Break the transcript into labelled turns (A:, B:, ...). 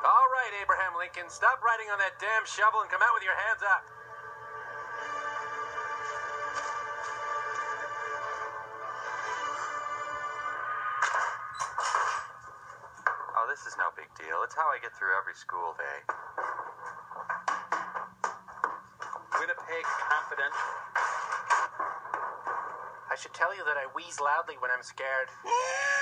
A: All right, Abraham Lincoln, stop riding on that damn shovel and come out with your hands up.
B: Oh, this is no big deal. It's how I get through every school day.
C: Winnipeg Confidential.
A: I should tell you that I wheeze loudly when I'm scared.